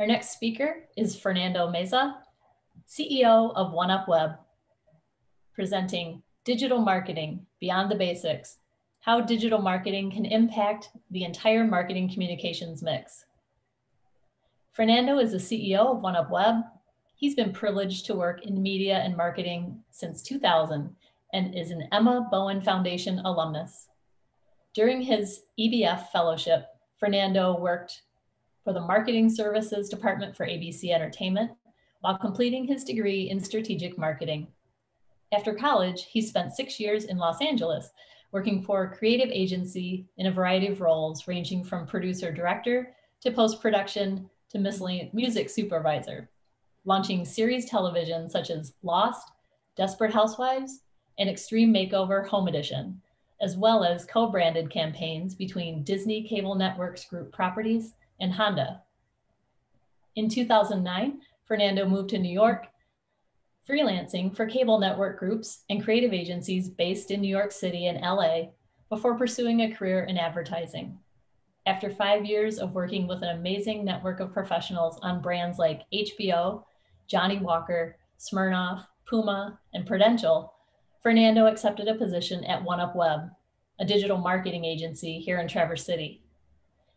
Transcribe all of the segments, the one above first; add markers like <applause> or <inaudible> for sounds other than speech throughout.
Our next speaker is Fernando Mesa, CEO of OneUp presenting Digital Marketing Beyond the Basics, how digital marketing can impact the entire marketing communications mix. Fernando is the CEO of OneUp He's been privileged to work in media and marketing since 2000 and is an Emma Bowen Foundation alumnus. During his EBF fellowship, Fernando worked for the Marketing Services Department for ABC Entertainment while completing his degree in strategic marketing. After college, he spent six years in Los Angeles working for a creative agency in a variety of roles, ranging from producer director to post production to music supervisor, launching series television such as Lost, Desperate Housewives, and Extreme Makeover Home Edition, as well as co branded campaigns between Disney Cable Networks Group Properties and Honda. In 2009, Fernando moved to New York, freelancing for cable network groups and creative agencies based in New York City and LA before pursuing a career in advertising. After five years of working with an amazing network of professionals on brands like HBO, Johnnie Walker, Smirnoff, Puma, and Prudential, Fernando accepted a position at OneUp Web, a digital marketing agency here in Traverse City.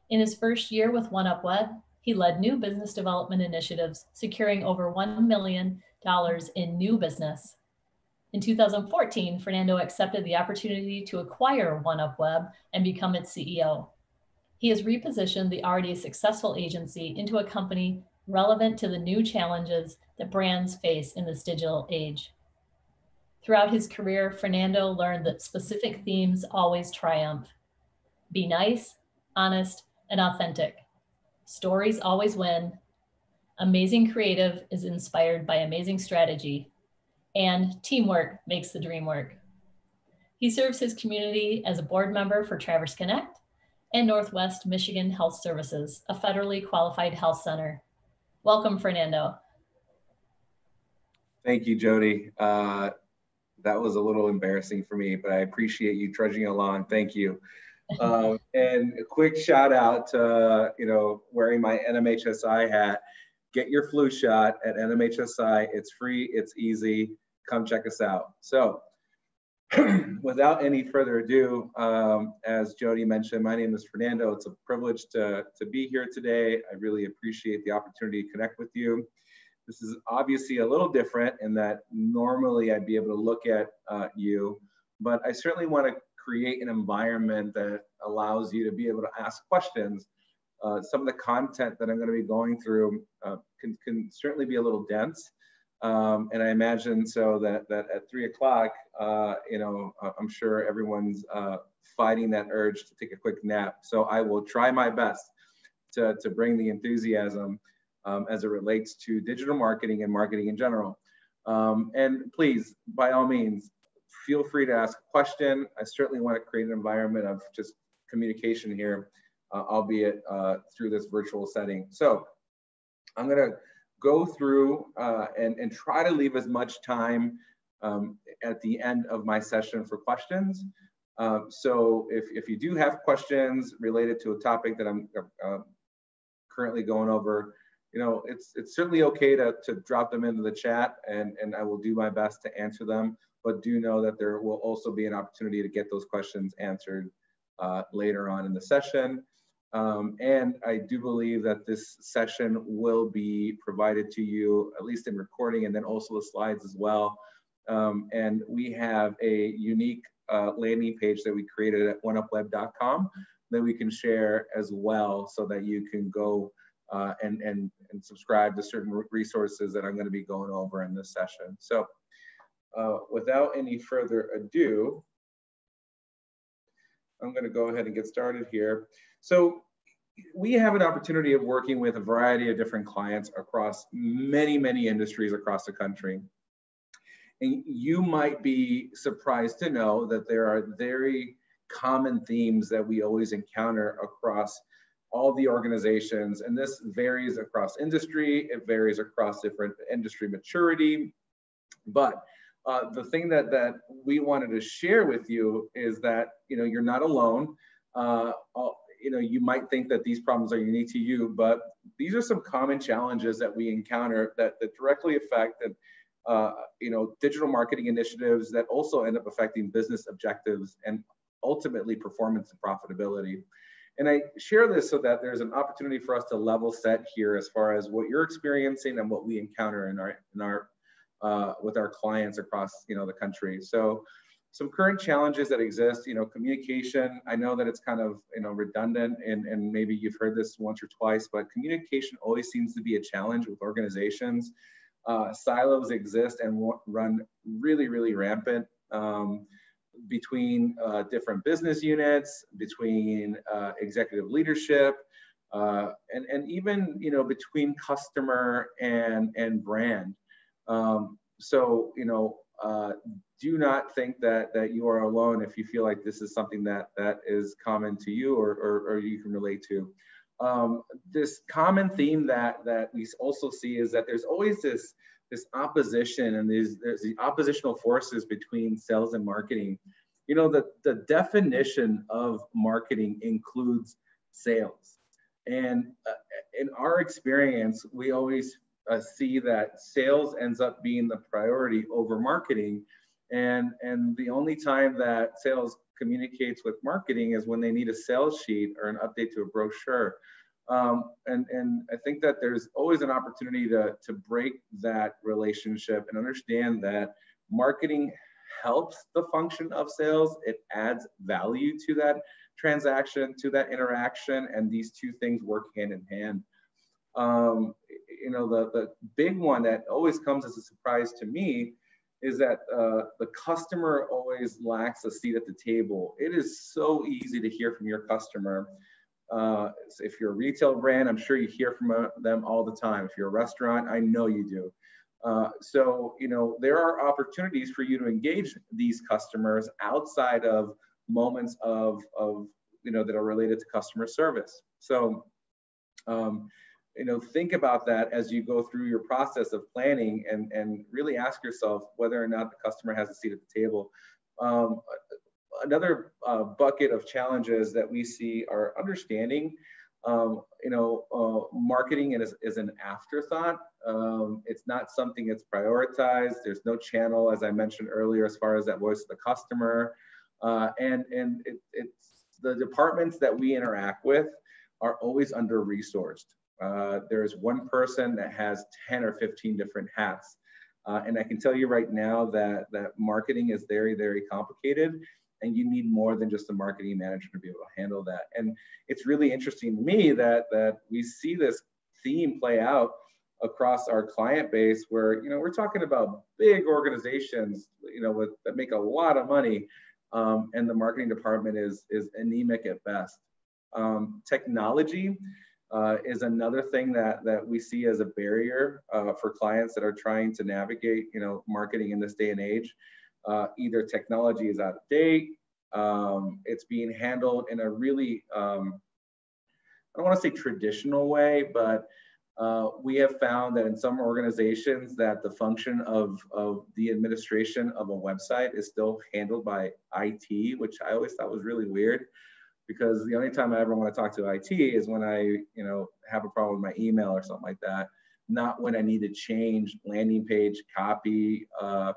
In his first year with OneUp Web, he led new business development initiatives, securing over $1 million in new business. In 2014, Fernando accepted the opportunity to acquire OneUp Web and become its CEO. He has repositioned the already successful agency into a company relevant to the new challenges that brands face in this digital age. Throughout his career, Fernando learned that specific themes always triumph. Be nice, honest, and authentic. Stories always win. Amazing creative is inspired by amazing strategy. And teamwork makes the dream work. He serves his community as a board member for Traverse Connect and Northwest Michigan Health Services, a federally qualified health center. Welcome, Fernando. Thank you, Jody. Uh, that was a little embarrassing for me, but I appreciate you trudging along. Thank you. Um, and a quick shout out to, you know, wearing my NMHSI hat. Get your flu shot at NMHSI. It's free, it's easy. Come check us out. So, <clears throat> without any further ado, um, as Jody mentioned, my name is Fernando. It's a privilege to, to be here today. I really appreciate the opportunity to connect with you. This is obviously a little different in that normally I'd be able to look at uh, you, but I certainly want to create an environment that allows you to be able to ask questions. Uh, some of the content that I'm going to be going through uh, can, can certainly be a little dense. Um, and I imagine so that, that at three o'clock, uh, you know, uh, I'm sure everyone's uh, fighting that urge to take a quick nap. So I will try my best to, to bring the enthusiasm um, as it relates to digital marketing and marketing in general. Um, and please, by all means, feel free to ask a question. I certainly want to create an environment of just communication here, uh, albeit uh, through this virtual setting. So I'm going to go through uh, and, and try to leave as much time um, at the end of my session for questions. Um, so if, if you do have questions related to a topic that I'm uh, currently going over, you know, it's it's certainly okay to, to drop them into the chat and, and I will do my best to answer them, but do know that there will also be an opportunity to get those questions answered uh, later on in the session. Um, and I do believe that this session will be provided to you, at least in recording, and then also the slides as well. Um, and we have a unique uh, landing page that we created at oneupweb.com that we can share as well so that you can go uh, and, and, and subscribe to certain resources that I'm going to be going over in this session. So uh, without any further ado, I'm going to go ahead and get started here. So we have an opportunity of working with a variety of different clients across many, many industries across the country. And you might be surprised to know that there are very common themes that we always encounter across all the organizations. And this varies across industry, it varies across different industry maturity. But uh, the thing that, that we wanted to share with you is that you know you're not alone. Uh, you know, you might think that these problems are unique to you, but these are some common challenges that we encounter that, that directly affect and, uh, you know, digital marketing initiatives that also end up affecting business objectives and ultimately performance and profitability. And I share this so that there's an opportunity for us to level set here as far as what you're experiencing and what we encounter in our in our uh, with our clients across you know the country. So some current challenges that exist, you know, communication. I know that it's kind of you know redundant and and maybe you've heard this once or twice, but communication always seems to be a challenge with organizations. Uh, silos exist and run really really rampant. Um, between uh, different business units, between uh, executive leadership, uh, and, and even you know between customer and, and brand. Um, so you know, uh, do not think that that you are alone if you feel like this is something that that is common to you or, or, or you can relate to. Um, this common theme that that we also see is that there's always this this opposition and these there's the oppositional forces between sales and marketing you know the, the definition of marketing includes sales and uh, in our experience we always uh, see that sales ends up being the priority over marketing and and the only time that sales communicates with marketing is when they need a sales sheet or an update to a brochure um, and, and I think that there's always an opportunity to, to break that relationship and understand that marketing helps the function of sales. It adds value to that transaction, to that interaction, and these two things work hand in hand. Um, you know, the, the big one that always comes as a surprise to me is that uh, the customer always lacks a seat at the table. It is so easy to hear from your customer uh, if you're a retail brand, I'm sure you hear from uh, them all the time. If you're a restaurant, I know you do. Uh, so, you know, there are opportunities for you to engage these customers outside of moments of, of you know, that are related to customer service. So, um, you know, think about that as you go through your process of planning and, and really ask yourself whether or not the customer has a seat at the table. Um, another uh, bucket of challenges that we see are understanding um, you know, uh, marketing is, is an afterthought. Um, it's not something that's prioritized. There's no channel, as I mentioned earlier, as far as that voice of the customer. Uh, and and it, it's the departments that we interact with are always under resourced. Uh, there's one person that has 10 or 15 different hats. Uh, and I can tell you right now that, that marketing is very, very complicated and you need more than just a marketing manager to be able to handle that. And it's really interesting to me that that we see this theme play out across our client base where you know we're talking about big organizations you know with that make a lot of money um, and the marketing department is is anemic at best um, technology uh, is another thing that that we see as a barrier uh, for clients that are trying to navigate you know marketing in this day and age. Uh, either technology is out of date, um, it's being handled in a really, um, I don't want to say traditional way, but uh, we have found that in some organizations that the function of, of the administration of a website is still handled by IT, which I always thought was really weird because the only time I ever want to talk to IT is when I, you know, have a problem with my email or something like that, not when I need to change landing page copy, uh,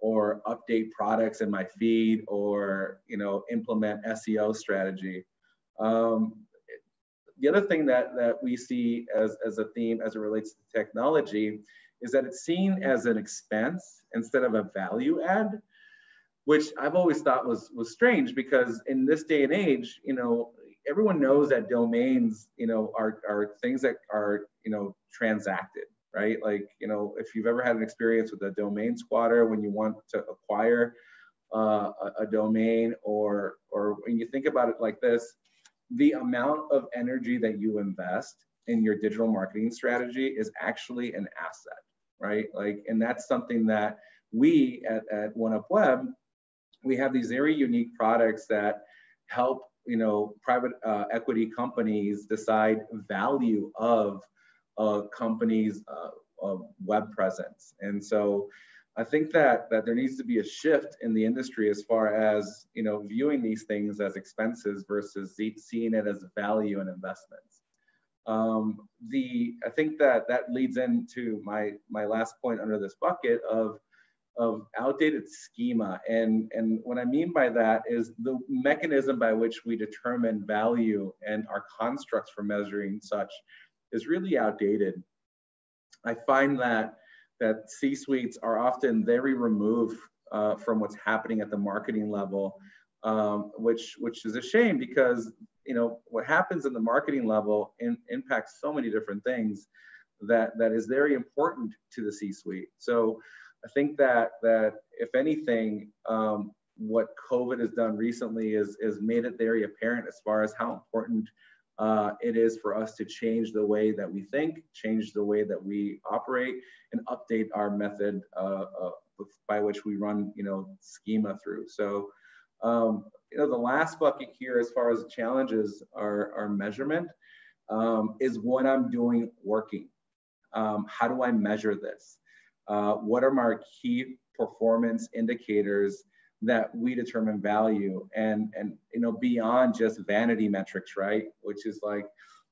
or update products in my feed or you know implement SEO strategy. Um, the other thing that, that we see as, as a theme as it relates to technology is that it's seen as an expense instead of a value add, which I've always thought was, was strange because in this day and age, you know, everyone knows that domains, you know, are, are things that are, you know, transacted right? Like, you know, if you've ever had an experience with a domain squatter when you want to acquire uh, a, a domain or, or when you think about it like this, the amount of energy that you invest in your digital marketing strategy is actually an asset, right? Like, and that's something that we at, at OneUp Web, we have these very unique products that help, you know, private uh, equity companies decide value of a company's uh, web presence. And so I think that that there needs to be a shift in the industry as far as you know viewing these things as expenses versus seeing it as value and investments. Um, the I think that that leads into my my last point under this bucket of of outdated schema and and what I mean by that is the mechanism by which we determine value and our constructs for measuring such is really outdated. I find that that C-suites are often very removed uh, from what's happening at the marketing level, um, which which is a shame because you know what happens in the marketing level in, impacts so many different things that that is very important to the C-suite. So I think that that if anything, um, what COVID has done recently is is made it very apparent as far as how important uh, it is for us to change the way that we think, change the way that we operate, and update our method uh, uh, by which we run, you know, schema through. So, um, you know, the last bucket here, as far as challenges are, are measurement, um, is what I'm doing working. Um, how do I measure this? Uh, what are my key performance indicators that we determine value? And and you know beyond just vanity metrics right? Which is like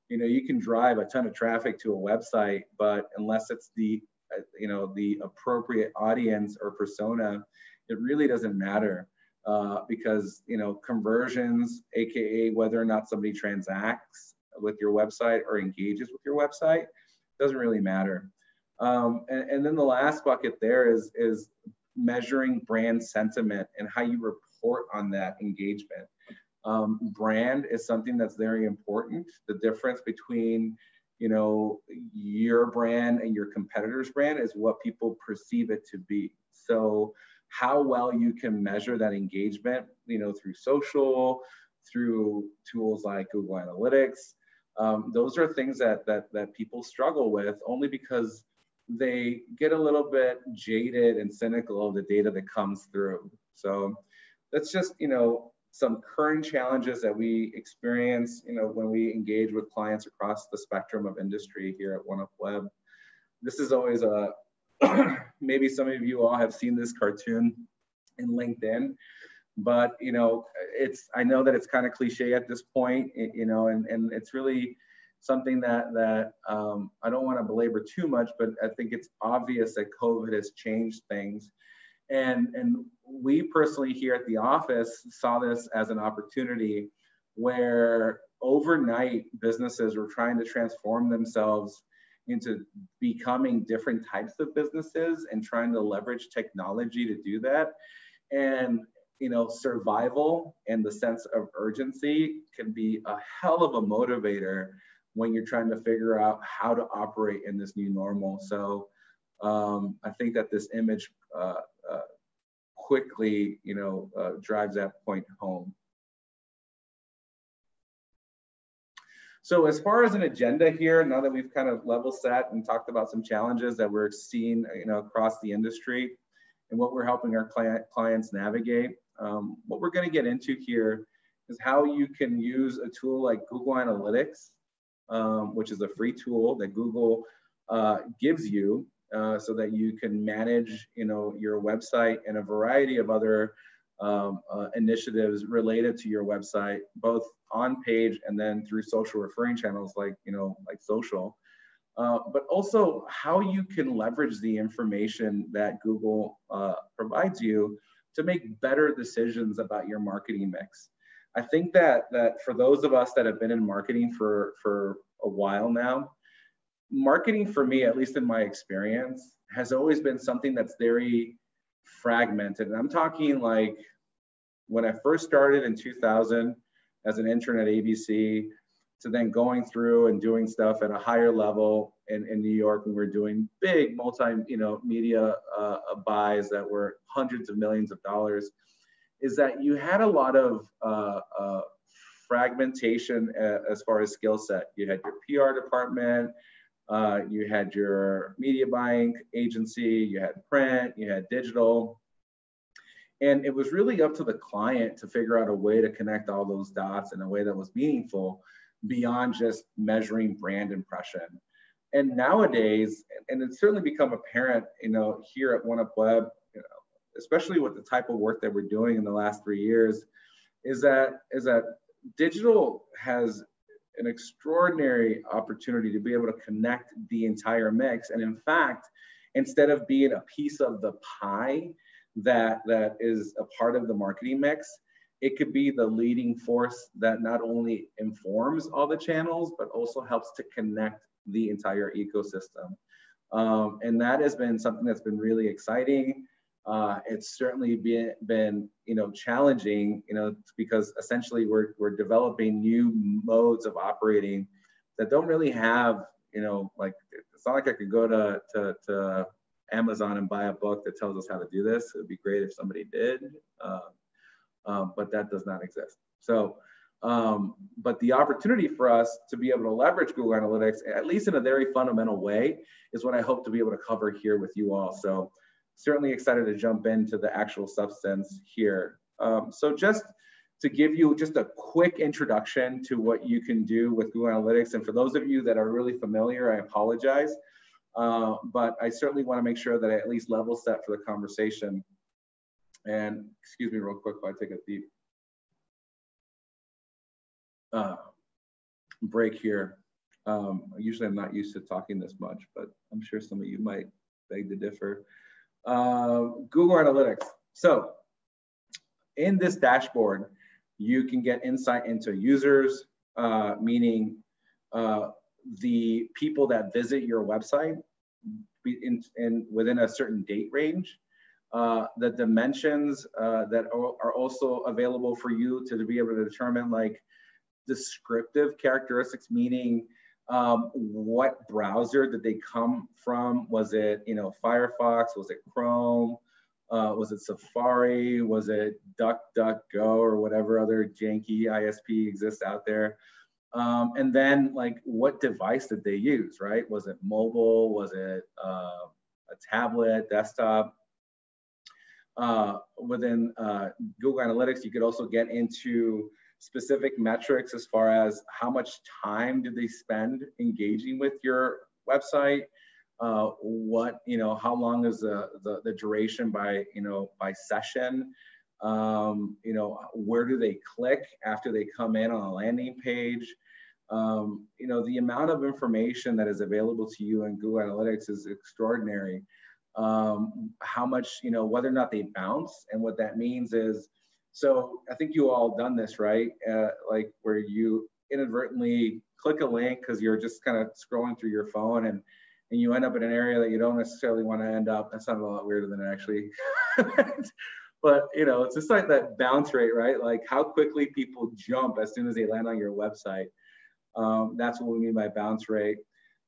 you know you can drive a ton of traffic to a website but unless it's the uh, you know the appropriate audience or persona it really doesn't matter uh, because you know conversions aka whether or not somebody transacts with your website or engages with your website doesn't really matter um, and, and then the last bucket there is is measuring brand sentiment and how you report on that engagement. Um, brand is something that's very important. The difference between you know your brand and your competitor's brand is what people perceive it to be. So how well you can measure that engagement, you know, through social, through tools like Google Analytics. Um, those are things that that that people struggle with only because they get a little bit jaded and cynical of the data that comes through. So that's just, you know, some current challenges that we experience, you know, when we engage with clients across the spectrum of industry here at OneUp Web. This is always a, <clears throat> maybe some of you all have seen this cartoon in LinkedIn, but, you know, it's, I know that it's kind of cliche at this point, you know, and, and it's really, something that that um, I don't want to belabor too much, but I think it's obvious that COVID has changed things, and and we personally here at the office saw this as an opportunity where overnight businesses were trying to transform themselves into becoming different types of businesses and trying to leverage technology to do that. And you know survival and the sense of urgency can be a hell of a motivator when you're trying to figure out how to operate in this new normal. So um, I think that this image uh, uh, quickly, you know, uh, drives that point home. So as far as an agenda here, now that we've kind of level set and talked about some challenges that we're seeing, you know, across the industry and what we're helping our client, clients navigate, um, what we're going to get into here is how you can use a tool like Google Analytics um, which is a free tool that Google uh, gives you uh, so that you can manage you know, your website and a variety of other um, uh, initiatives related to your website, both on page and then through social referring channels like, you know, like social. Uh, but also how you can leverage the information that Google uh, provides you to make better decisions about your marketing mix. I think that that for those of us that have been in marketing for for a while now, marketing for me, at least in my experience, has always been something that's very fragmented. And I'm talking like when I first started in 2000 as an intern at ABC, to then going through and doing stuff at a higher level in, in New York when we are doing big multi, you know, media uh, buys that were hundreds of millions of dollars is that you had a lot of uh, uh, fragmentation uh, as far as skill set. You had your PR department, uh, you had your media buying agency, you had print, you had digital. And it was really up to the client to figure out a way to connect all those dots in a way that was meaningful beyond just measuring brand impression. and nowadays, and it's certainly become apparent, you know, here at One Up Web, especially with the type of work that we're doing in the last three years, is that is that digital has an extraordinary opportunity to be able to connect the entire mix. And in fact, instead of being a piece of the pie that that is a part of the marketing mix, it could be the leading force that not only informs all the channels, but also helps to connect the entire ecosystem. Um, and that has been something that's been really exciting. Uh, it's certainly been, been, you know, challenging, you know, because essentially we're, we're developing new modes of operating that don't really have, you know, like, it's not like I could go to, to, to Amazon and buy a book that tells us how to do this. It'd be great if somebody did, uh, um, but that does not exist. So um, but the opportunity for us to be able to leverage Google Analytics, at least in a very fundamental way, is what I hope to be able to cover here with you all. So certainly excited to jump into the actual substance here. Um, so just to give you just a quick introduction to what you can do with Google Analytics. And for those of you that are really familiar, I apologize. Uh, but I certainly want to make sure that I at least level set for the conversation. And excuse me real quick while I take a deep uh, break here. Um, usually I'm not used to talking this much, but I'm sure some of you might beg to differ. Uh, Google Analytics. So in this dashboard, you can get insight into users, uh, meaning uh, the people that visit your website in, in within a certain date range. Uh, the dimensions uh, that are, also available for you to, to be able to determine like descriptive characteristics, meaning um, what browser did they come from? Was it, you know, Firefox? Was it Chrome? Uh, was it Safari? Was it DuckDuckGo or whatever other janky ISP exists out there? Um, and then like what device did they use, right? Was it mobile? Was it uh, a tablet, desktop? Uh, within uh, Google Analytics, you could also get into specific metrics as far as how much time did they spend engaging with your website? Uh, what you know how long is the, the, the duration by you know by session? Um, you know where do they click after they come in on a landing page? Um, you know the amount of information that is available to you in google analytics is extraordinary. Um, how much you know whether or not they bounce and what that means is so I think you all done this, right? Uh, like where you inadvertently click a link because you're just kind of scrolling through your phone and and you end up in an area that you don't necessarily want to end up. That sounds a lot weirder than it actually. <laughs> but you know, it's just like that bounce rate, right? Like how quickly people jump as soon as they land on your website. Um, that's what we mean by bounce rate.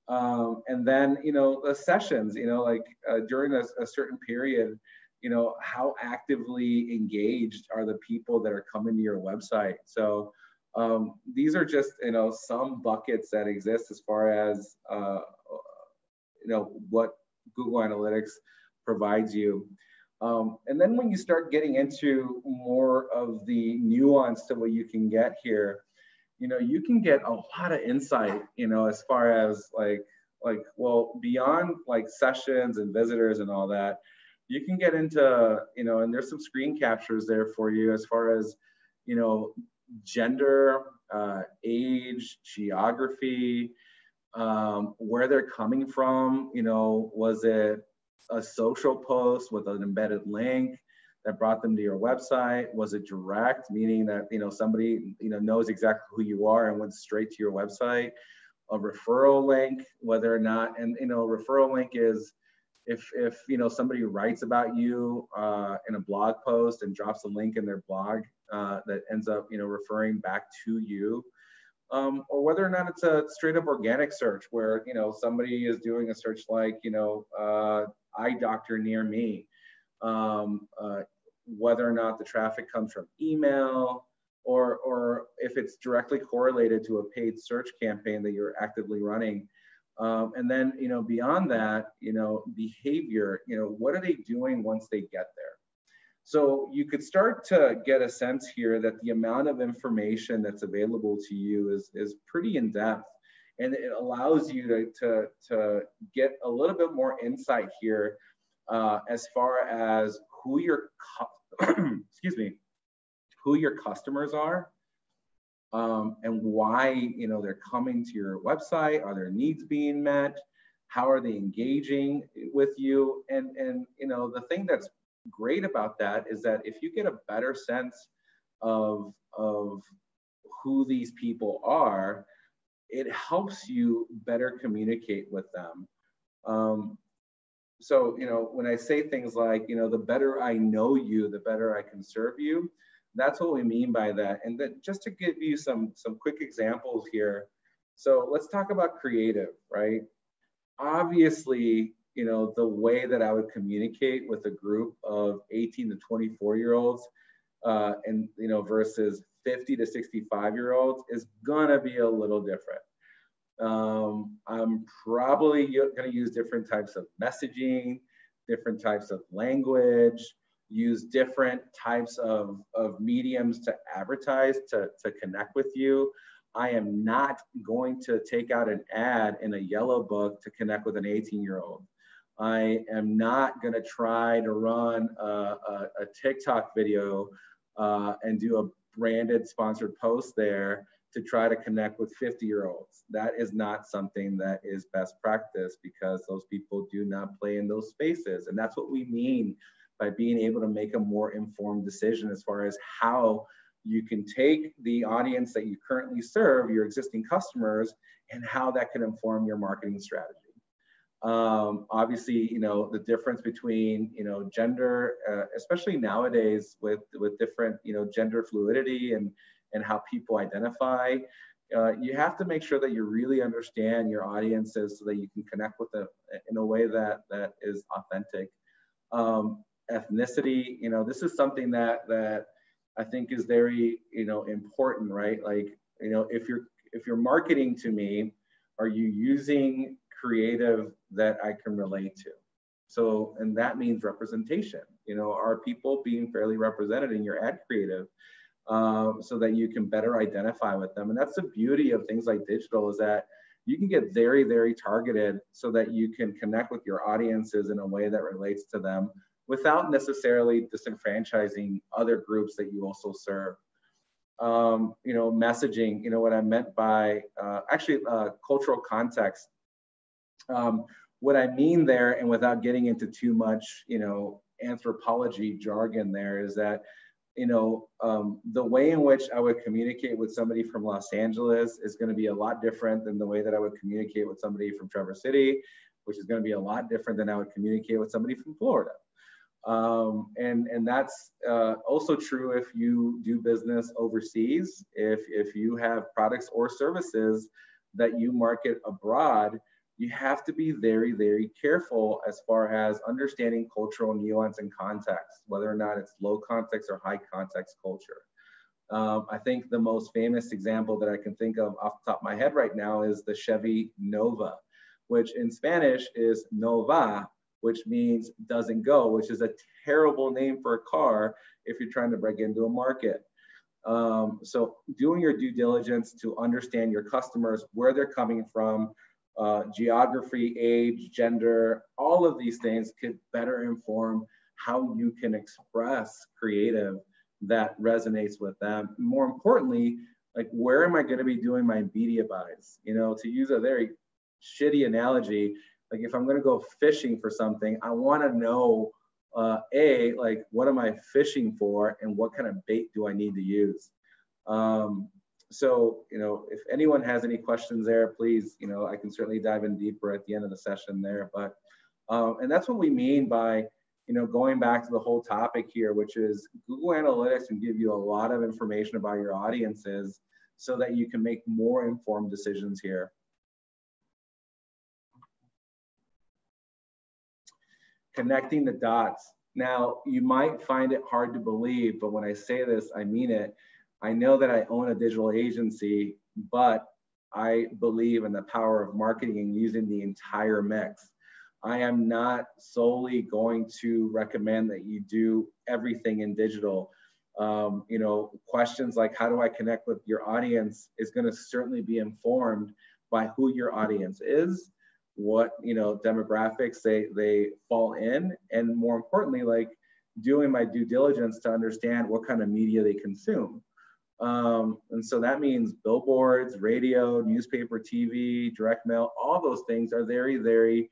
Um, and then you know the sessions, you know, like uh, during a, a certain period, you know how actively engaged are the people that are coming to your website? So um, these are just you know some buckets that exist as far as uh, you know what google analytics provides you. Um, and then when you start getting into more of the nuance to what you can get here you know you can get a lot of insight you know as far as like like well beyond like sessions and visitors and all that you can get into, you know, and there's some screen captures there for you as far as, you know, gender, uh, age, geography, um, where they're coming from. You know, was it a social post with an embedded link that brought them to your website? Was it direct, meaning that you know somebody you know knows exactly who you are and went straight to your website? A referral link, whether or not, and you know, referral link is if if you know somebody writes about you uh, in a blog post and drops a link in their blog uh, that ends up you know referring back to you um, or whether or not it's a straight up organic search where you know somebody is doing a search like you know uh, eye doctor near me um, uh, whether or not the traffic comes from email or or if it's directly correlated to a paid search campaign that you're actively running um, and then, you know, beyond that, you know, behavior, you know, what are they doing once they get there? So you could start to get a sense here that the amount of information that's available to you is, is pretty in depth. and it allows you to, to, to get a little bit more insight here uh, as far as who your <clears throat> excuse me who your customers are um, and why you know they're coming to your website are their needs being met? How are they engaging with you? And and you know the thing that's great about that is that if you get a better sense of of who these people are it helps you better communicate with them. Um, so you know when i say things like you know the better i know you the better i can serve you that's what we mean by that. And then just to give you some some quick examples here. So let's talk about creative right? Obviously you know the way that i would communicate with a group of 18 to 24 year olds uh, and you know versus 50 to 65 year olds is gonna be a little different. Um, I'm probably going to use different types of messaging, different types of language, use different types of, of mediums to advertise, to, to connect with you. I am not going to take out an ad in a yellow book to connect with an 18 year old. I am not going to try to run a, a, a TikTok video uh, and do a branded sponsored post there to try to connect with 50 year olds. That is not something that is best practice because those people do not play in those spaces. And that's what we mean by being able to make a more informed decision as far as how you can take the audience that you currently serve, your existing customers, and how that can inform your marketing strategy. Um, obviously, you know the difference between you know gender, uh, especially nowadays with with different you know gender fluidity and and how people identify. Uh, you have to make sure that you really understand your audiences so that you can connect with them in a way that that is authentic. Um, ethnicity, you know, this is something that that I think is very you know important, right? Like you know, if you're if you're marketing to me, are you using creative that I can relate to? So, and that means representation. You know, are people being fairly represented in your ad creative? um, so that you can better identify with them. And that's the beauty of things like digital is that you can get very, very targeted so that you can connect with your audiences in a way that relates to them without necessarily disenfranchising other groups that you also serve. Um, you know, messaging, you know, what I meant by uh, actually uh, cultural context. Um, what I mean there, and without getting into too much, you know, anthropology jargon there, is that you know, um, the way in which I would communicate with somebody from Los Angeles is going to be a lot different than the way that I would communicate with somebody from Traverse City, which is going to be a lot different than I would communicate with somebody from Florida. Um, and and that's uh, also true if you do business overseas. If if you have products or services that you market abroad, you have to be very, very careful as far as understanding cultural nuance and context, whether or not it's low context or high context culture. Um, I think the most famous example that I can think of off the top of my head right now is the Chevy Nova, which in Spanish is no va, which means doesn't go, which is a terrible name for a car if you're trying to break into a market. Um, so doing your due diligence to understand your customers, where they're coming from, uh, geography, age, gender, all of these things could better inform how you can express creative that resonates with them. More importantly, like where am I going to be doing my media buys? You know, to use a very shitty analogy, like if I'm going to go fishing for something, I want to know uh, a like what am I fishing for and what kind of bait do I need to use. Um, so, you know, if anyone has any questions there, please, you know, I can certainly dive in deeper at the end of the session there. But, um, and that's what we mean by, you know, going back to the whole topic here, which is Google Analytics can give you a lot of information about your audiences so that you can make more informed decisions here. Connecting the dots. Now, you might find it hard to believe, but when I say this, I mean it I know that I own a digital agency, but I believe in the power of marketing and using the entire mix. I am not solely going to recommend that you do everything in digital. Um, you know, questions like how do I connect with your audience is going to certainly be informed by who your audience is, what you know demographics they they fall in, and more importantly, like doing my due diligence to understand what kind of media they consume. Um, and so that means billboards, radio, newspaper, TV, direct mail, all those things are very, very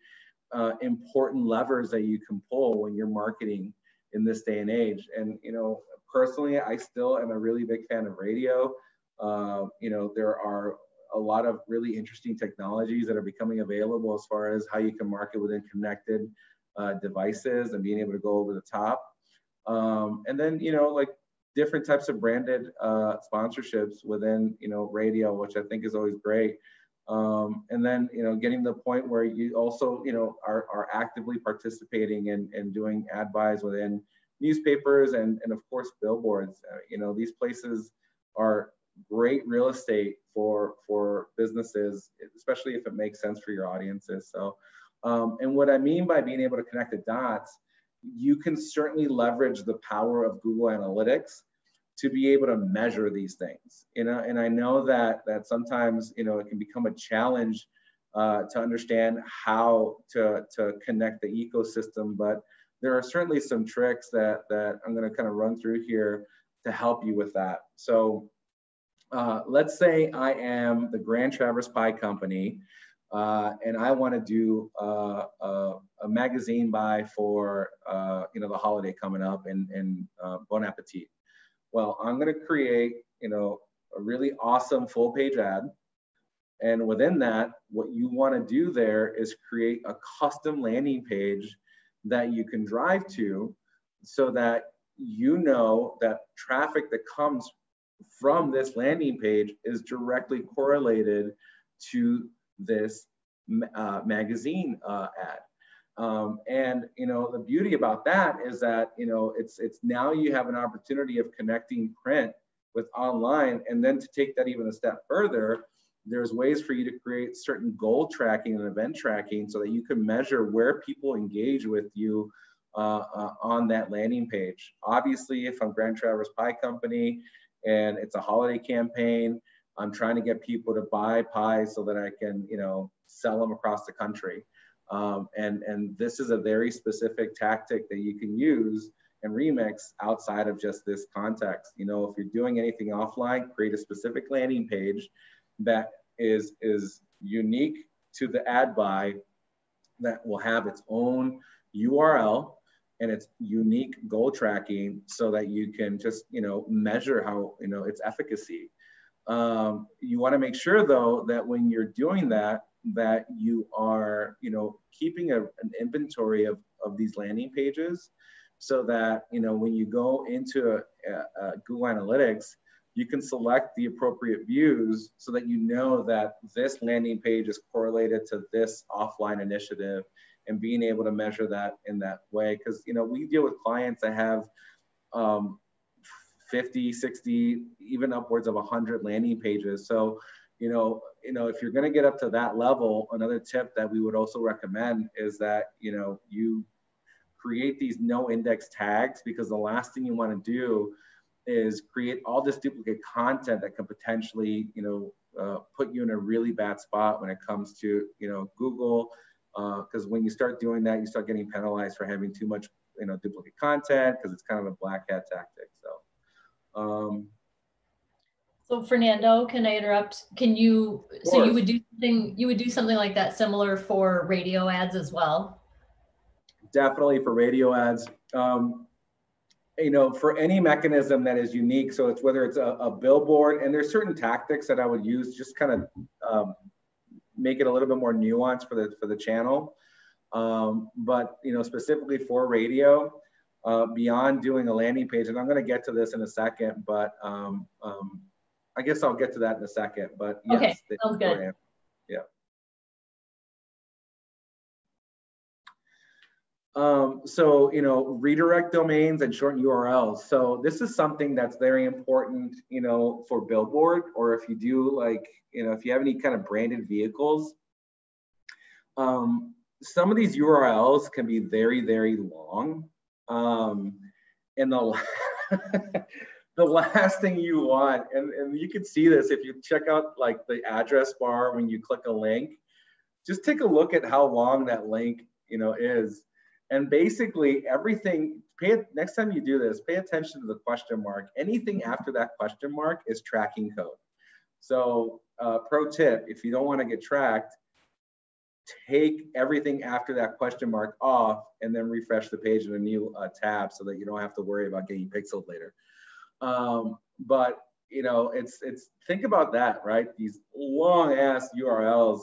uh, important levers that you can pull when you're marketing in this day and age. And, you know, personally, I still am a really big fan of radio. Uh, you know, there are a lot of really interesting technologies that are becoming available as far as how you can market within connected uh, devices and being able to go over the top. Um, and then, you know, like different types of branded uh, sponsorships within, you know, radio, which I think is always great. Um, and then, you know, getting to the point where you also, you know, are, are actively participating in, in doing ad buys within newspapers and, and of course, billboards. Uh, you know, these places are great real estate for, for businesses, especially if it makes sense for your audiences. So, um, and what I mean by being able to connect the dots, you can certainly leverage the power of Google Analytics to be able to measure these things you know and i know that that sometimes you know it can become a challenge uh, to understand how to to connect the ecosystem but there are certainly some tricks that that i'm going to kind of run through here to help you with that so uh, let's say i am the grand traverse pie company uh, and I want to do uh, a, a, magazine buy for uh, you know the holiday coming up and, and uh, Bon Appetit well, I'm going to create, you know, a really awesome full page ad. And within that, what you want to do there is create a custom landing page that you can drive to so that you know that traffic that comes from this landing page is directly correlated to this uh, magazine uh, ad. Um, and you know the beauty about that is that you know it's it's now you have an opportunity of connecting print with online, and then to take that even a step further, there's ways for you to create certain goal tracking and event tracking so that you can measure where people engage with you uh, uh, on that landing page. Obviously, if I'm Grand Traverse Pie Company and it's a holiday campaign, I'm trying to get people to buy pies so that I can, you know, sell them across the country. Um, and, and this is a very specific tactic that you can use and remix outside of just this context. You know, if you're doing anything offline, create a specific landing page that is, is unique to the ad buy that will have its own URL and its unique goal tracking so that you can just, you know, measure how, you know, its efficacy. Um, you want to make sure though that when you're doing that, that you are, you know, keeping a, an inventory of, of these landing pages so that, you know, when you go into a, a, Google Analytics, you can select the appropriate views so that you know that this landing page is correlated to this offline initiative and being able to measure that in that way. Because, you know, we deal with clients that have um, 50, 60, even upwards of 100 landing pages. So, you know, you know, if you're going to get up to that level, another tip that we would also recommend is that, you know, you create these no index tags because the last thing you want to do is create all this duplicate content that can potentially, you know, uh, put you in a really bad spot when it comes to, you know, Google. Because uh, when you start doing that, you start getting penalized for having too much, you know, duplicate content because it's kind of a black hat tactic. So, um, so Fernando, can I interrupt? Can you, so you would do something, you would do something like that similar for radio ads as well? Definitely for radio ads. Um, you know, for any mechanism that is unique, so it's whether it's a, a billboard, and there's certain tactics that I would use, just kind of um, make it a little bit more nuanced for the for the channel. Um, but you know, specifically for radio, uh, beyond doing a landing page, and I'm going to get to this in a second, but um, um, I guess I'll get to that in a second, but yes. Okay, sounds good. Um, so, you know, redirect domains and short URLs. So this is something that's very important, you know, for Billboard, or if you do like, you know, if you have any kind of branded vehicles, um, some of these URLs can be very, very long. Um, and the <laughs> the last thing you want, and, and you can see this if you check out like the address bar when you click a link, just take a look at how long that link, you know, is. And basically everything, pay next time you do this, pay attention to the question mark. Anything after that question mark is tracking code. So uh, pro tip, if you don't want to get tracked, take everything after that question mark off and then refresh the page in a new uh, tab so that you don't have to worry about getting pixeled later. Um, but you know, it's it's think about that, right? These long ass URLs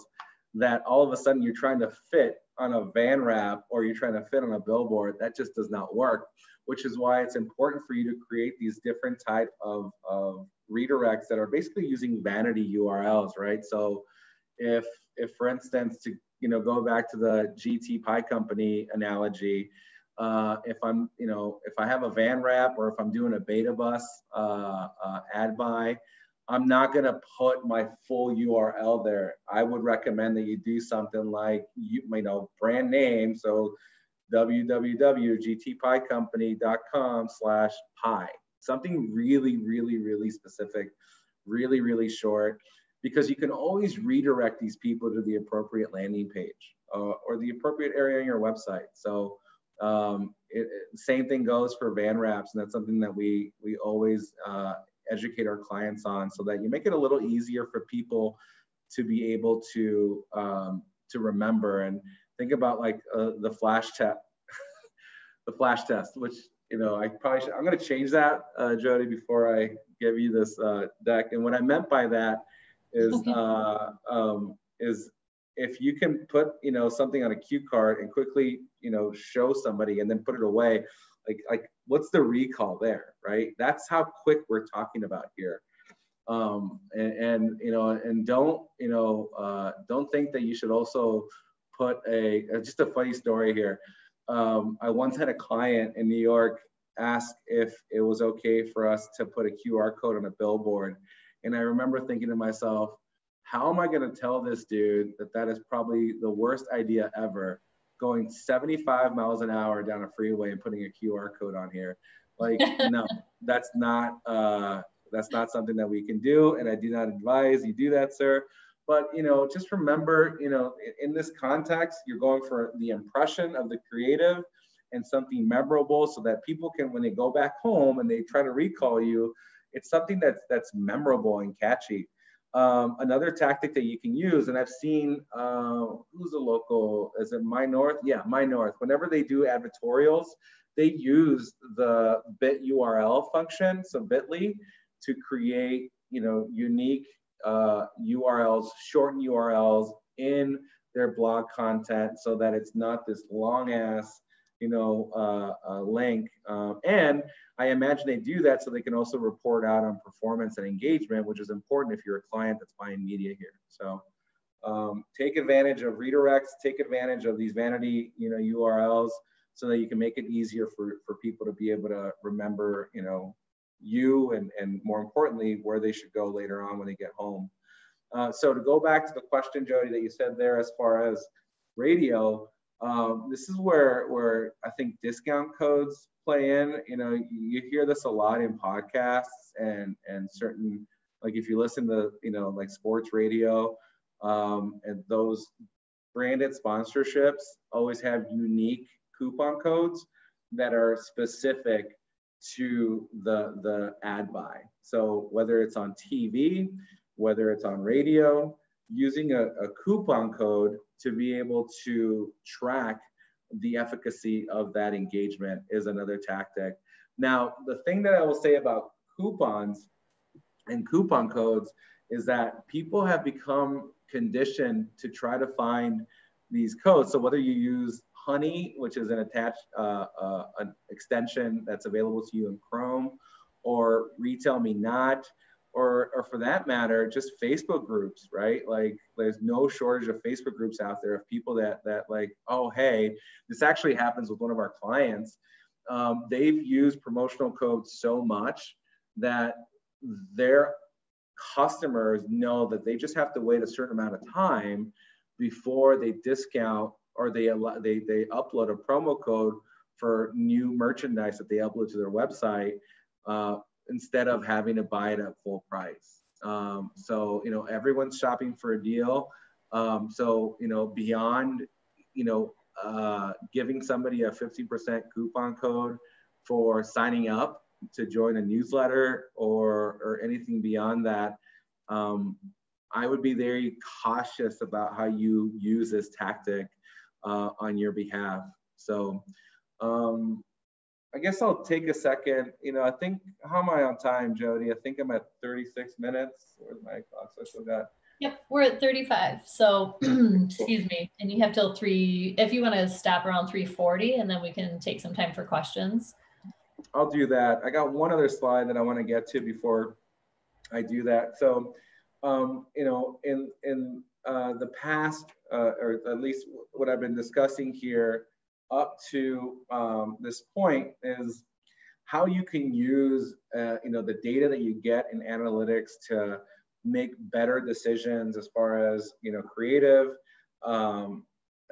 that all of a sudden you're trying to fit on a van wrap or you're trying to fit on a billboard, that just does not work. Which is why it's important for you to create these different type of, of redirects that are basically using vanity URLs, right? So if if for instance to you know go back to the GT Pie Company analogy, uh, if I'm, you know, if I have a van wrap or if I'm doing a BATA bus uh, uh, ad buy, I'm not going to put my full URL there. I would recommend that you do something like, you, you know, brand name. So www.gtpiecompany.com slash pie. Something really, really, really specific, really, really short, because you can always redirect these people to the appropriate landing page uh, or the appropriate area on your website. So um, it, same thing goes for van wraps, and that's something that we we always uh, educate our clients on, so that you make it a little easier for people to be able to um, to remember and think about like uh, the flash test, <laughs> the flash test, which you know I probably should, I'm going to change that, uh, Jody, before I give you this uh, deck. And what I meant by that is okay. Uh, um, is if you can put you know something on a cue card and quickly you know show somebody and then put it away like like what's the recall there right? That's how quick we're talking about here. Um and, and you know and don't you know uh don't think that you should also put a uh, just a funny story here. Um i once had a client in new york ask if it was okay for us to put a qr code on a billboard. And i remember thinking to myself how am I going to tell this dude that that is probably the worst idea ever? Going 75 miles an hour down a freeway and putting a QR code on here. Like, <laughs> no, that's not uh, that's not something that we can do, and I do not advise you do that, sir. But you know, just remember, you know, in, in this context, you're going for the impression of the creative and something memorable, so that people can, when they go back home and they try to recall you, it's something that's that's memorable and catchy. Um, another tactic that you can use, and I've seen uh, who's a local, is it My North? Yeah, My North. Whenever they do advertorials, they use the bit URL function, so Bitly, to create you know unique uh, URLs, shorten URLs in their blog content, so that it's not this long ass you know uh, uh, link. Um, and I imagine they do that so they can also report out on performance and engagement, which is important if you're a client that's buying media here. So um, take advantage of redirects, take advantage of these vanity, you know, URLs so that you can make it easier for, for people to be able to remember, you know, you and, and more importantly, where they should go later on when they get home. Uh, so to go back to the question, Jody, that you said there as far as radio, um, this is where, where I think discount codes play in. You know, you hear this a lot in podcasts and and certain like if you listen to you know like sports radio um, and those branded sponsorships always have unique coupon codes that are specific to the the ad buy. So whether it's on TV, whether it's on radio, using a, a coupon code to be able to track the efficacy of that engagement is another tactic. Now, the thing that I will say about coupons and coupon codes is that people have become conditioned to try to find these codes. So whether you use Honey, which is an attached uh, uh, an extension that's available to you in Chrome, or Retail Me Not, or, or for that matter, just Facebook groups, right? Like there's no shortage of Facebook groups out there of people that, that like, oh, hey, this actually happens with one of our clients. Um, they've used promotional codes so much that their customers know that they just have to wait a certain amount of time before they discount or they, they, they upload a promo code for new merchandise that they upload to their website uh, instead of having to buy it at full price. Um, so, you know, everyone's shopping for a deal. Um, so, you know, beyond, you know, uh, giving somebody a 50% coupon code for signing up to join a newsletter or, or anything beyond that, um, I would be very cautious about how you use this tactic uh, on your behalf. So um, I guess I'll take a second. You know, I think, how am I on time, Jody? I think I'm at 36 minutes. Where's my clock? So I still got. Yep, we're at 35. So, <clears throat> excuse me. And you have till three, if you want to stop around 340 and then we can take some time for questions. I'll do that. I got one other slide that I want to get to before I do that. So, um, you know, in in uh, the past, uh, or at least what I've been discussing here up to um, this point is how you can use, uh, you know, the data that you get in analytics to make better decisions as far as, you know, creative, um,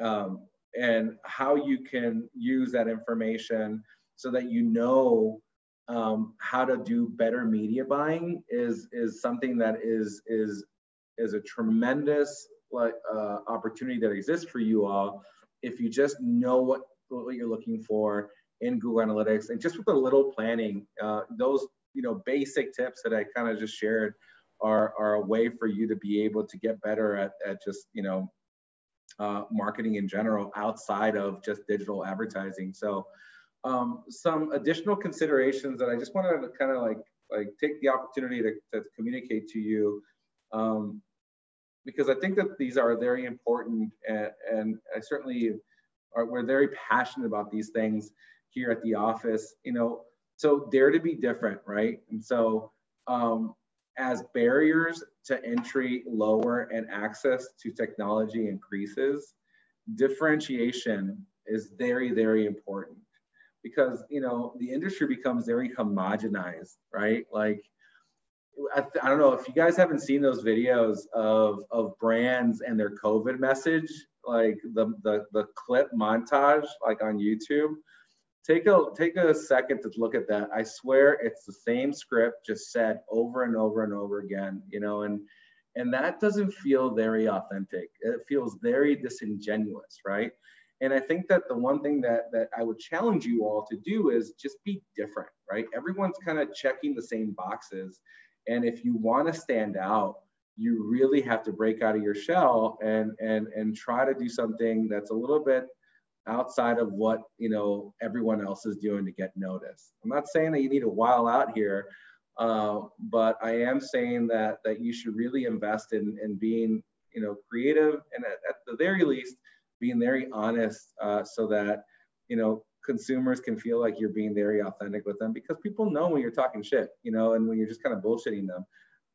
um, and how you can use that information so that you know um, how to do better media buying is is something that is is is a tremendous like uh, opportunity that exists for you all if you just know what what you're looking for in Google Analytics and just with a little planning, uh, those you know basic tips that I kind of just shared are are a way for you to be able to get better at at just you know uh, marketing in general outside of just digital advertising. So um, some additional considerations that I just wanted to kind of like like take the opportunity to, to communicate to you um, because I think that these are very important and, and I certainly are, we're very passionate about these things here at the office, you know, so dare to be different, right? And so um, as barriers to entry lower and access to technology increases, differentiation is very, very important because you know the industry becomes very homogenized, right? Like I, I, don't know if you guys haven't seen those videos of of brands and their COVID message, like the the the clip montage, like on YouTube. Take a take a second to look at that. I swear it's the same script just said over and over and over again, you know, and and that doesn't feel very authentic. It feels very disingenuous, right? And I think that the one thing that, that I would challenge you all to do is just be different, right? Everyone's kind of checking the same boxes. And if you want to stand out, you really have to break out of your shell and, and, and try to do something that's a little bit outside of what you know everyone else is doing to get noticed. I'm not saying that you need to while out here, uh, but I am saying that that you should really invest in in being you know creative and at, at the very least being very honest uh, so that you know consumers can feel like you're being very authentic with them because people know when you're talking shit you know and when you're just kind of bullshitting them.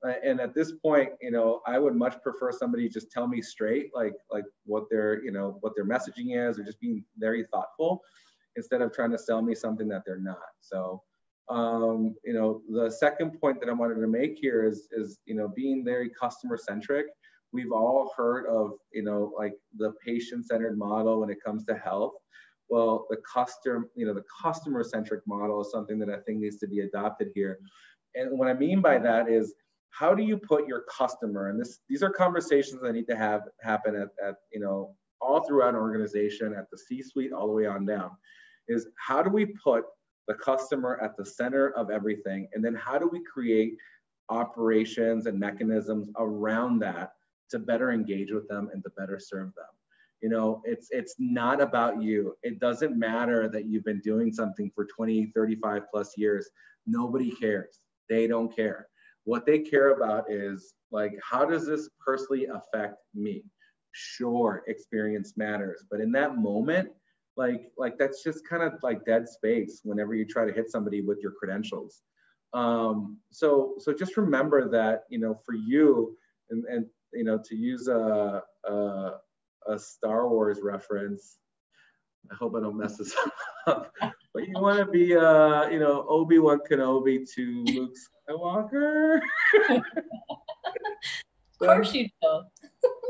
Uh, and at this point you know i would much prefer somebody just tell me straight like like what their you know what their messaging is or just being very thoughtful instead of trying to sell me something that they're not. So um, you know the second point that i wanted to make here is is you know being very customer centric we've all heard of, you know, like the patient-centered model when it comes to health. Well, the customer, you know, the customer-centric model is something that I think needs to be adopted here. And what I mean by that is, how do you put your customer, and this, these are conversations that need to have happen at, at you know, all throughout an organization, at the C-suite, all the way on down, is how do we put the customer at the center of everything, and then how do we create operations and mechanisms around that to better engage with them and to better serve them you know it's it's not about you. It doesn't matter that you've been doing something for 20 35 plus years. Nobody cares. They don't care. What they care about is like how does this personally affect me? Sure experience matters but in that moment like like that's just kind of like dead space whenever you try to hit somebody with your credentials. Um so so just remember that you know for you and, and you know, to use a, a, a Star Wars reference, I hope I don't mess this <laughs> up. But you want to be, uh, you know, Obi Wan Kenobi to Luke Skywalker. <laughs> of course you do.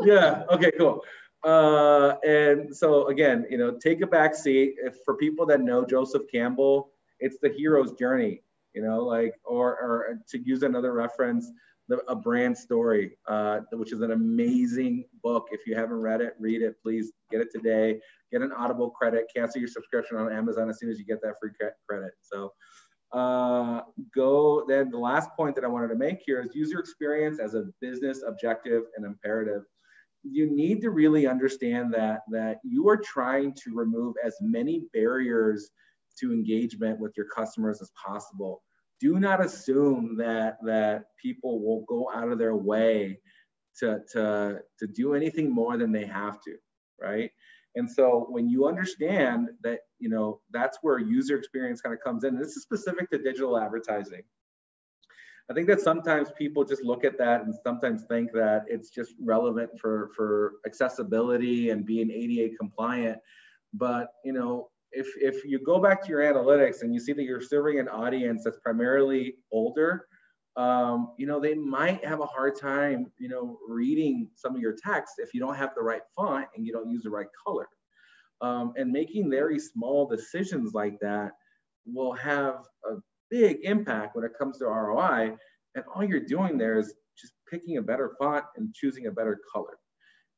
yeah. Okay. Cool. Uh, and so again, you know, take a back seat. If for people that know Joseph Campbell, it's the hero's journey. you know, like, or, or to use another reference, the, a brand story, uh, which is an amazing book. If you haven't read it, read it, please get it today. Get an Audible credit, cancel your subscription on Amazon as soon as you get that free credit. So uh, go, then the last point that I wanted to make here is user experience as a business objective and imperative you need to really understand that that you are trying to remove as many barriers to engagement with your customers as possible do not assume that that people will go out of their way to to to do anything more than they have to right and so when you understand that you know that's where user experience kind of comes in this is specific to digital advertising I think that sometimes people just look at that and sometimes think that it's just relevant for for accessibility and being ADA compliant. But you know, if if you go back to your analytics and you see that you're serving an audience that's primarily older, um, you know, they might have a hard time, you know, reading some of your text if you don't have the right font and you don't use the right color. Um, and making very small decisions like that will have a big impact when it comes to ROI. And all you're doing there is just picking a better font and choosing a better color.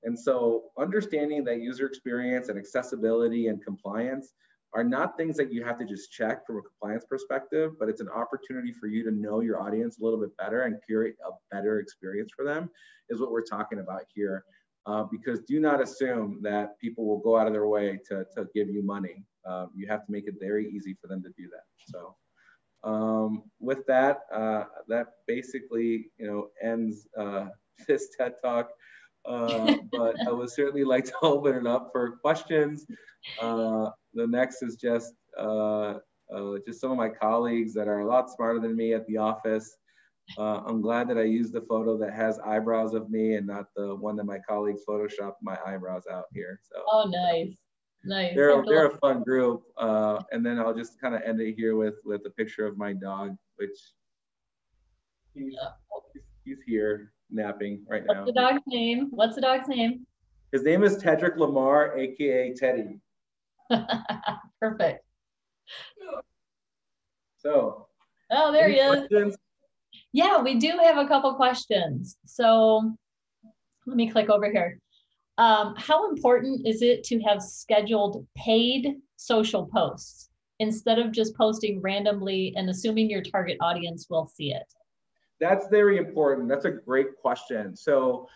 And so understanding that user experience and accessibility and compliance are not things that you have to just check from a compliance perspective, but it's an opportunity for you to know your audience a little bit better and curate a better experience for them is what we're talking about here. Uh, because do not assume that people will go out of their way to, to give you money. Uh, you have to make it very easy for them to do that. So um, with that, uh, that basically, you know, ends uh, <laughs> this TED Talk. Uh, but I would certainly like to <laughs> open it up for questions. Uh, the next is just uh, uh, just some of my colleagues that are a lot smarter than me at the office. I'm glad that I used the photo that has eyebrows of me and not the one that my colleagues photoshopped my eyebrows out here. So. Oh, nice. Nice. They're, they're a fun group. Uh, and then I'll just kind of end it here with, with a picture of my dog, which he's, he's here napping right now. What's the dog's name? What's the dog's name? His name is Tedrick Lamar, AKA Teddy. <laughs> Perfect. So. Oh, there he is. Yeah, we do have a couple questions. So let me click over here. Um, how important is it to have scheduled paid social posts instead of just posting randomly and assuming your target audience will see it? That's very important. That's a great question. So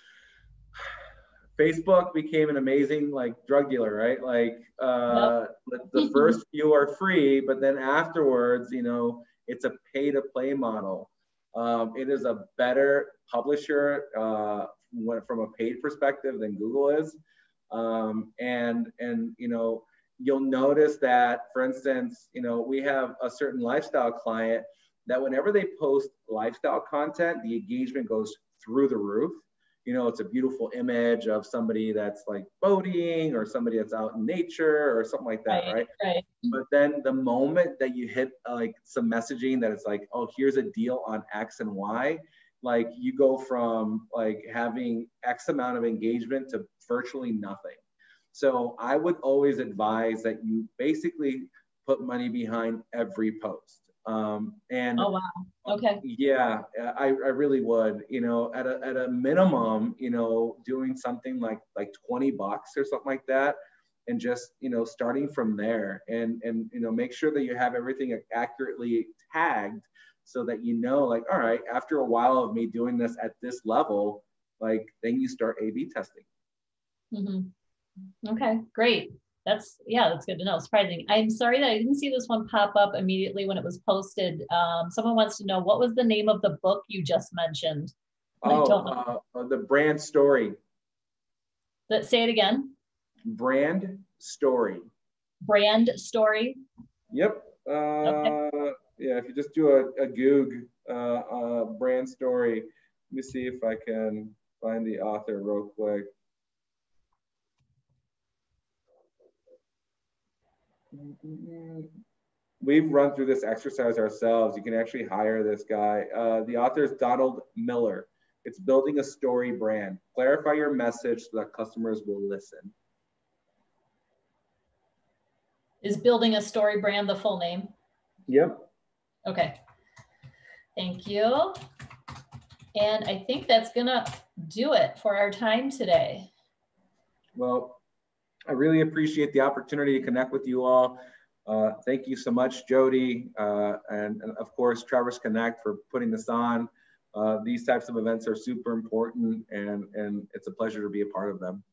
Facebook became an amazing like drug dealer, right? Like uh, yep. the, the first <laughs> few are free, but then afterwards, you know, it's a pay to play model. Um, it is a better publisher uh, from a paid perspective than Google is. Um, and, and, you know, you'll notice that, for instance, you know, we have a certain lifestyle client that whenever they post lifestyle content, the engagement goes through the roof. You know, it's a beautiful image of somebody that's like boating or somebody that's out in nature or something like that, right? Right. right. But then the moment that you hit like some messaging that it's like, oh, here's a deal on X and Y, like you go from like having X amount of engagement to virtually nothing. So I would always advise that you basically put money behind every post. Um, and oh wow, okay, yeah, I, I really would. You know, at a at a minimum, you know, doing something like like twenty bucks or something like that, and just you know starting from there, and and you know make sure that you have everything accurately tagged so that you know like all right after a while of me doing this at this level like then you start a b testing mm-hmm. okay great that's yeah that's good to know. Surprising. I'm sorry that i didn't see this one pop up immediately when it was posted. Um, someone wants to know what was the name of the book you just mentioned? Oh uh, uh, the brand story. That say it again. Brand story. Brand story? Yep. Uh, okay yeah, if you just do a, a Goog uh, uh, brand story, let me see if I can find the author real quick. We've run through this exercise ourselves. You can actually hire this guy. Uh, the author is Donald Miller. It's building a story brand. Clarify your message so that customers will listen. Is building a story brand the full name? Yep. Okay. Thank you. And I think that's gonna do it for our time today. Well, I really appreciate the opportunity to connect with you all. Uh, thank you so much, Jody, uh, and, and, of course, Traverse Connect for putting this on. Uh, these types of events are super important and, and it's a pleasure to be a part of them.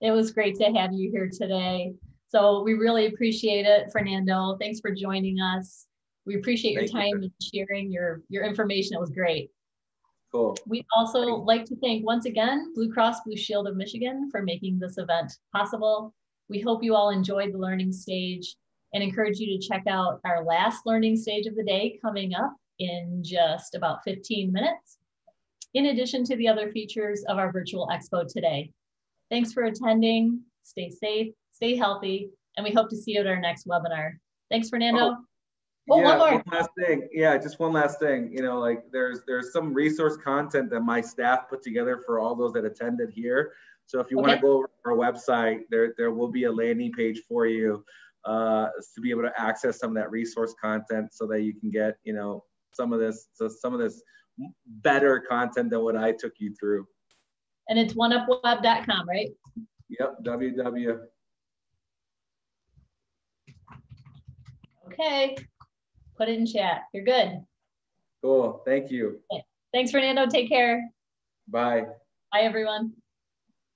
It was great to have you here today. So we really appreciate it, Fernando. Thanks for joining us. We appreciate your Thank time you. and sharing your, your information. It was great. Cool. We'd also like to thank once again Blue Cross Blue Shield of Michigan for making this event possible. We hope you all enjoyed the learning stage and encourage you to check out our last learning stage of the day coming up in just about 15 minutes, in addition to the other features of our virtual expo today. Thanks for attending. Stay safe, stay healthy, and we hope to see you at our next webinar. Thanks, Fernando. Oh. Oh, yeah, one, one, last thing. Yeah, just one last thing. You know, like there's there's some resource content that my staff put together for all those that attended here. So if you okay. want to go over our website, there there will be a landing page for you uh, to be able to access some of that resource content, so that you can get you know some of this so some of this better content than what I took you through. And it's oneupweb.com, right? Yep, www. Okay put it in chat. You're good. Cool. Thank you. Thanks, Fernando. Take care. Bye. Bye, everyone.